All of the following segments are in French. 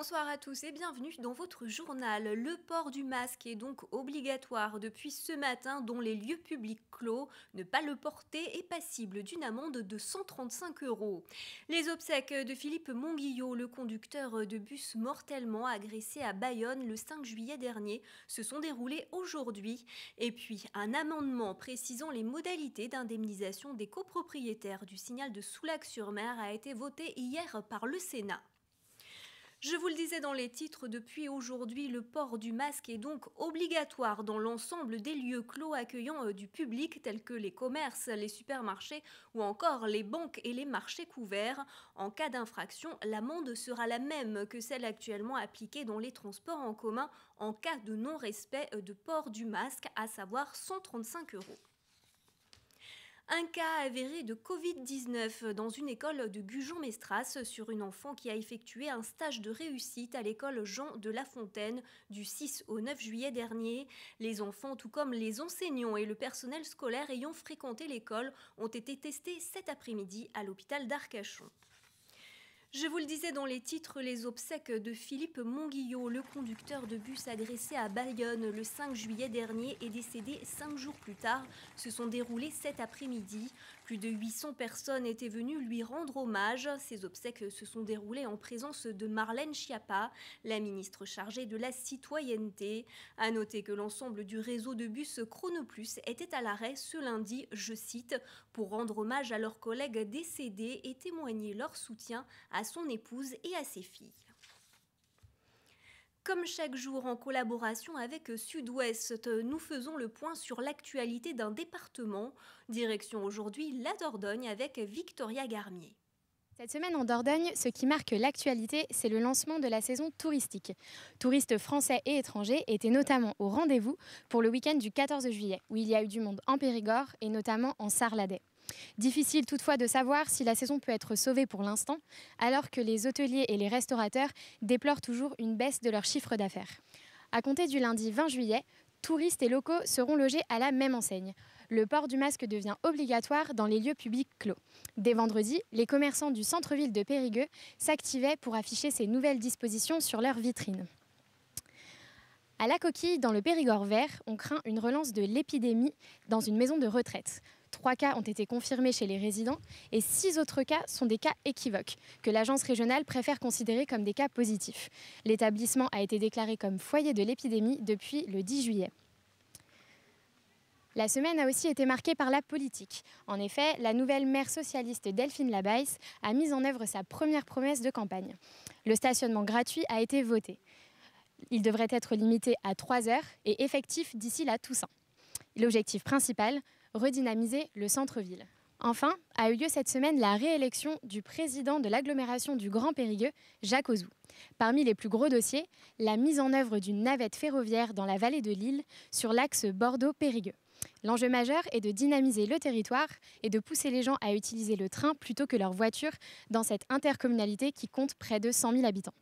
Bonsoir à tous et bienvenue dans votre journal. Le port du masque est donc obligatoire depuis ce matin dans les lieux publics clos. Ne pas le porter est passible d'une amende de 135 euros. Les obsèques de Philippe Monguillot, le conducteur de bus mortellement agressé à Bayonne le 5 juillet dernier, se sont déroulées aujourd'hui. Et puis un amendement précisant les modalités d'indemnisation des copropriétaires du signal de Soulac-sur-Mer a été voté hier par le Sénat. Je vous le disais dans les titres, depuis aujourd'hui, le port du masque est donc obligatoire dans l'ensemble des lieux clos accueillant euh, du public tels que les commerces, les supermarchés ou encore les banques et les marchés couverts. En cas d'infraction, l'amende sera la même que celle actuellement appliquée dans les transports en commun en cas de non-respect euh, de port du masque, à savoir 135 euros. Un cas avéré de Covid-19 dans une école de Gujon-Mestras sur une enfant qui a effectué un stage de réussite à l'école Jean de La Fontaine du 6 au 9 juillet dernier. Les enfants, tout comme les enseignants et le personnel scolaire ayant fréquenté l'école, ont été testés cet après-midi à l'hôpital d'Arcachon. Je vous le disais dans les titres, les obsèques de Philippe Monguillot, le conducteur de bus agressé à Bayonne le 5 juillet dernier et décédé cinq jours plus tard, se sont déroulées cet après-midi. Plus de 800 personnes étaient venues lui rendre hommage. Ces obsèques se sont déroulées en présence de Marlène Schiappa, la ministre chargée de la citoyenneté. À noter que l'ensemble du réseau de bus Chronoplus était à l'arrêt ce lundi, je cite, pour rendre hommage à leurs collègues décédés et témoigner leur soutien à son épouse et à ses filles. Comme chaque jour en collaboration avec Sud-Ouest, nous faisons le point sur l'actualité d'un département. Direction aujourd'hui la Dordogne avec Victoria Garmier. Cette semaine en Dordogne, ce qui marque l'actualité, c'est le lancement de la saison touristique. Touristes français et étrangers étaient notamment au rendez-vous pour le week-end du 14 juillet, où il y a eu du monde en Périgord et notamment en Sarladais. Difficile toutefois de savoir si la saison peut être sauvée pour l'instant, alors que les hôteliers et les restaurateurs déplorent toujours une baisse de leur chiffre d'affaires. À compter du lundi 20 juillet, touristes et locaux seront logés à la même enseigne. Le port du masque devient obligatoire dans les lieux publics clos. Dès vendredi, les commerçants du centre-ville de Périgueux s'activaient pour afficher ces nouvelles dispositions sur leurs vitrines. À la coquille, dans le Périgord vert, on craint une relance de l'épidémie dans une maison de retraite. Trois cas ont été confirmés chez les résidents et six autres cas sont des cas équivoques, que l'agence régionale préfère considérer comme des cas positifs. L'établissement a été déclaré comme foyer de l'épidémie depuis le 10 juillet. La semaine a aussi été marquée par la politique. En effet, la nouvelle maire socialiste Delphine Labaisse a mis en œuvre sa première promesse de campagne. Le stationnement gratuit a été voté. Il devrait être limité à 3 heures et effectif d'ici la Toussaint. L'objectif principal, redynamiser le centre-ville. Enfin, a eu lieu cette semaine la réélection du président de l'agglomération du Grand Périgueux, Jacques Ozou. Parmi les plus gros dossiers, la mise en œuvre d'une navette ferroviaire dans la vallée de l'île sur l'axe Bordeaux-Périgueux. L'enjeu majeur est de dynamiser le territoire et de pousser les gens à utiliser le train plutôt que leur voiture dans cette intercommunalité qui compte près de 100 000 habitants.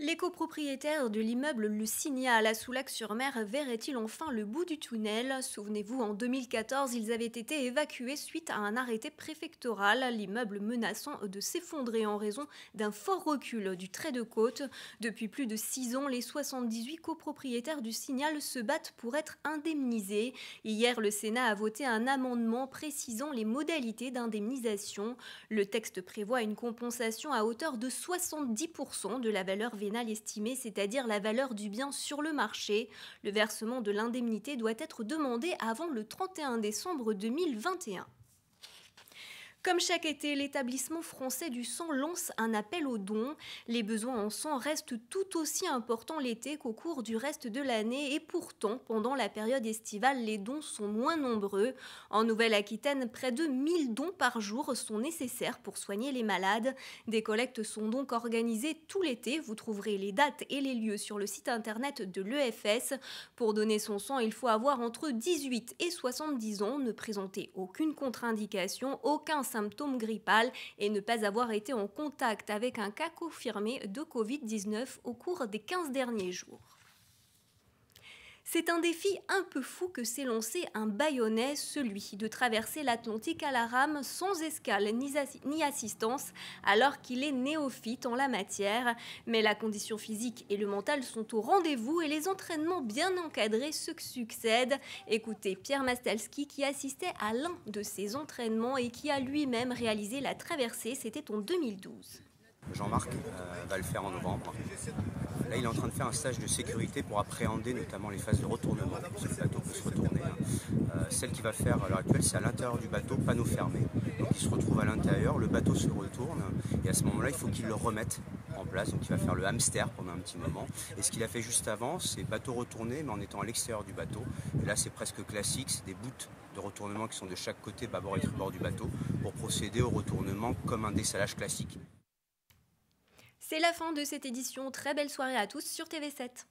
Les copropriétaires de l'immeuble Le Signal à Soulac-sur-Mer verraient-ils enfin le bout du tunnel? Souvenez-vous, en 2014, ils avaient été évacués suite à un arrêté préfectoral, l'immeuble menaçant de s'effondrer en raison d'un fort recul du trait de côte. Depuis plus de six ans, les 78 copropriétaires du Signal se battent pour être indemnisés. Hier, le Sénat a voté un amendement précisant les modalités d'indemnisation. Le texte prévoit une compensation à hauteur de 70% de la valeur estimée, c'est-à-dire la valeur du bien sur le marché. Le versement de l'indemnité doit être demandé avant le 31 décembre 2021. Comme chaque été, l'établissement français du sang lance un appel aux dons. Les besoins en sang restent tout aussi importants l'été qu'au cours du reste de l'année et pourtant, pendant la période estivale, les dons sont moins nombreux. En Nouvelle-Aquitaine, près de 1000 dons par jour sont nécessaires pour soigner les malades. Des collectes sont donc organisées tout l'été. Vous trouverez les dates et les lieux sur le site internet de l'EFS. Pour donner son sang, il faut avoir entre 18 et 70 ans, ne présenter aucune contre-indication, aucun symptômes grippal et ne pas avoir été en contact avec un cas confirmé de Covid-19 au cours des 15 derniers jours. C'est un défi un peu fou que s'est lancé un baïonnais, celui de traverser l'Atlantique à la rame sans escale ni assistance, alors qu'il est néophyte en la matière. Mais la condition physique et le mental sont au rendez-vous et les entraînements bien encadrés se succèdent. Écoutez Pierre Mastalski qui assistait à l'un de ces entraînements et qui a lui-même réalisé la traversée, c'était en 2012. Jean-Marc euh, va le faire en novembre. Il est en train de faire un stage de sécurité pour appréhender notamment les phases de retournement. Ce bateau peut se retourner. Hein. Euh, celle qu'il va faire à l'heure actuelle, c'est à l'intérieur du bateau, panneau fermé. Donc il se retrouve à l'intérieur, le bateau se retourne et à ce moment-là, il faut qu'il le remette en place. Donc il va faire le hamster pendant un petit moment. Et ce qu'il a fait juste avant, c'est bateau retourné, mais en étant à l'extérieur du bateau. Et là, c'est presque classique, c'est des bouts de retournement qui sont de chaque côté, bâbord et tribord du bateau, pour procéder au retournement comme un dessalage classique. C'est la fin de cette édition. Très belle soirée à tous sur TV7.